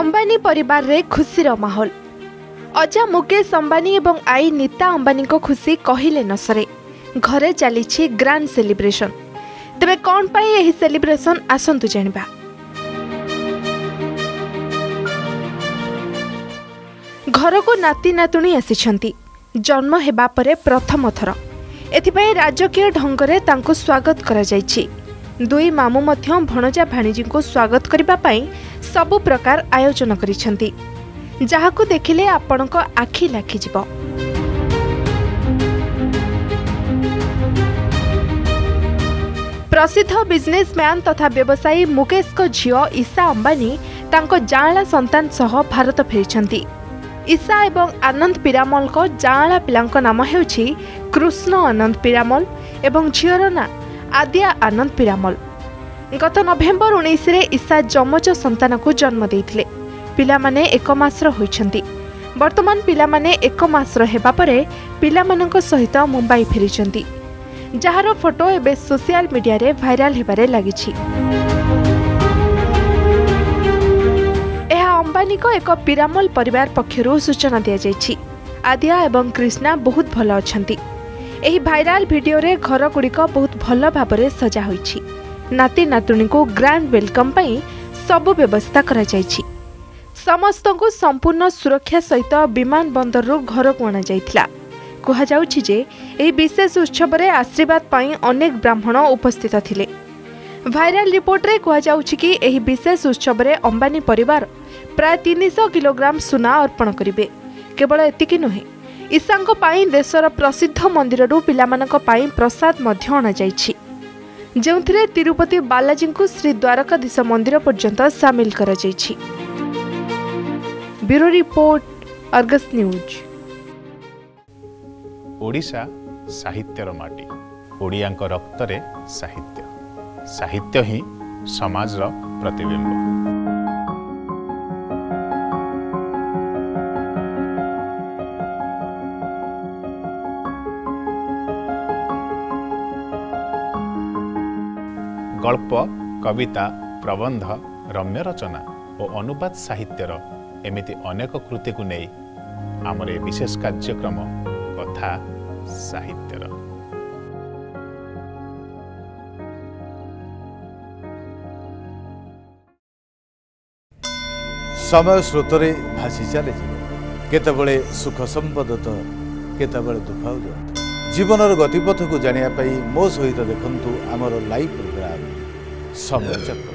ଅମ୍ବାନୀ ପରିବାରରେ ଖୁସିର ମାହୋଲ। ଅଜା ମୁକେଶ ଅମ୍ବାନୀ ଏବଂ ଆଈ ନୀତା ଅମ୍ବାନୀଙ୍କ ଖୁସି କହିଲେ ନ ସରେ। ଘରେ ଚାଲିଛି ଗ୍ରାଣ୍ଡ ସେଲିବ୍ରେସନ। ତେବେ କ'ଣ ପାଇଁ ଏହି ସେଲିବ୍ରେସନ ଆସନ୍ତୁ ଜାଣିବା। ଘରକୁ ନାତି ନାତୁଣୀ ଆସିଛନ୍ତି। ଜନ୍ମ ହେବା ପରେ ପ୍ରଥମ ଥର। ଏଥିପାଇଁ ରାଜକୀୟ ଢଙ୍ଗରେ ତାଙ୍କୁ ସ୍ୱାଗତ କରାଯାଇଛି। ଦୁଇ ମାମୁଁ ମଧ୍ୟ ଭଣଜା ଭାଣିଜୀଙ୍କୁ ସ୍ୱାଗତ କରିବା ପାଇଁ ସବୁ ପ୍ରକାର ଆୟୋଜନ କରିଛନ୍ତି। ଯାହାକୁ ଦେଖିଲେ ଆପଣଙ୍କ ଆଖି ଲାଖିଯିବ। ପ୍ରସିଦ୍ଧ ବିଜନେସମ୍ୟାନ୍ ତଥା ବ୍ୟବସାୟୀ ମୁକେଶଙ୍କ ଝିଅ ଇଶା ଅମ୍ବାନୀ ତାଙ୍କ ଜାଆଁଳା ସନ୍ତାନ ସହ ଭାରତ ଫେରିଛନ୍ତି। ଇଶା ଏବଂ ଆନନ୍ଦ ପିରାମଲଙ୍କ ଜାଆଁଳା ପିଲାଙ୍କ ନାମ ହେଉଛି କୃଷ୍ଣ ଆନନ୍ଦ ପିରାମଲ ଏବଂ ଝିଅର ନାଁ ଆଦ୍ୟା ଆନନ୍ଦ ପିରାମଲ ଗତ ନଭେମ୍ବର ଉଣେଇଶରେ ଇଶା ଯମଜ ସନ୍ତାନକୁ ଜନ୍ମ ଦେଇଥିଲେ ପିଲାମାନେ ଏକ ମାସର ହୋଇଛନ୍ତି ବର୍ତ୍ତମାନ ପିଲାମାନେ ଏକ ମାସର ହେବା ପରେ ପିଲାମାନଙ୍କ ସହିତ ମୁମ୍ବାଇ ଫେରିଛନ୍ତି ଯାହାର ଫଟୋ ଏବେ ସୋସିଆଲ ମିଡିଆରେ ଭାଇରାଲ ହେବାରେ ଲାଗିଛି ଏହା ଅମ୍ବାନୀଙ୍କ ଏକ ପିରାମଲ ପରିବାର ପକ୍ଷରୁ ସୂଚନା ଦିଆଯାଇଛି। ଆଦ୍ୟା ଏବଂ କ୍ରିଷ୍ଣା ବହୁତ ଭଲ ଅଛନ୍ତି। ଏହି ଭାଇରାଲ ଭିଡିଓରେ ଘରଗୁଡ଼ିକ ବହୁତ ଭଲ ଭାବରେ ସଜା ହୋଇଛି। ନାତି ନାତୁଣୀଙ୍କୁ ଗ୍ରାଣ୍ଡ ୱେଲକମ୍ ପାଇଁ ସବୁ ବ୍ୟବସ୍ଥା କରାଯାଇଛି। ସମସ୍ତଙ୍କୁ ସମ୍ପୂର୍ଣ୍ଣ ସୁରକ୍ଷା ସହିତ ବିମାନ ବନ୍ଦରରୁ ଘରକୁ ଅଣାଯାଇଥିଲା। କୁହାଯାଉଛି ଯେ ଏହି ବିଶେଷ ଉତ୍ସବରେ ଆଶୀର୍ବାଦ ପାଇଁ ଅନେକ ବ୍ରାହ୍ମଣ ଉପସ୍ଥିତ ଥିଲେ। ଭାଇରାଲ ରିପୋର୍ଟରେ କୁହାଯାଉଛି କି ଏହି ବିଶେଷ ଉତ୍ସବରେ ଅମ୍ବାନୀ ପରିବାର ପ୍ରାୟ ତିନିଶହ କିଲୋଗ୍ରାମ ସୁନା ଅର୍ପଣ କରିବେ। କେବଳ ଏତିକି ନୁହେଁ ଇଶାଙ୍କ ପାଇଁ ଦେଶର ପ୍ରସିଦ୍ଧ ମନ୍ଦିରରୁ ପିଲାମାନଙ୍କ ପାଇଁ ପ୍ରସାଦ ମଧ୍ୟ ଅଣାଯାଇଛି। ଯେଉଁଥିରେ ତିରୁପତି ବାଲାଜୀଙ୍କୁ ଶ୍ରୀ ଦ୍ୱାରକାଧୀଶ ମନ୍ଦିର ପର୍ଯ୍ୟନ୍ତ ସାମିଲ କରାଯାଇଛି। Bureau report Argus news. Odisha ସାହିତ୍ୟର ମାଟି ଓଡ଼ିଆଙ୍କ ରକ୍ତରେ ସାହିତ୍ୟ। ସାହିତ୍ୟ ହିଁ ସମାଜର ପ୍ରତିବିମ୍ବ। ଗଳ୍ପ କବିତା ପ୍ରବନ୍ଧ ରମ୍ୟ ରଚନା ଓ ଅନୁବାଦ ସାହିତ୍ୟର ଏମିତି ଅନେକ କୃତିକୁ ନେଇ ଆମର ଏ ବିଶେଷ କାର୍ଯ୍ୟକ୍ରମ କଥା ସାହିତ୍ୟର। ସମୟ ସ୍ରୋତରେ ଭାସି ଚାଲିଯିବ କେତେବେଳେ ସୁଖ ସମ୍ପଦ ତ କେତେବେଳେ ଦୁଃଖ ଜୀବନର ଗତିପଥକୁ ଜାଣିବା ପାଇଁ ମୋ ସହିତ ଦେଖନ୍ତୁ ଆମର ଲାଇଭ୍ ପ୍ରୋଗ୍ରାମ। ସମୟ ଚକ୍ର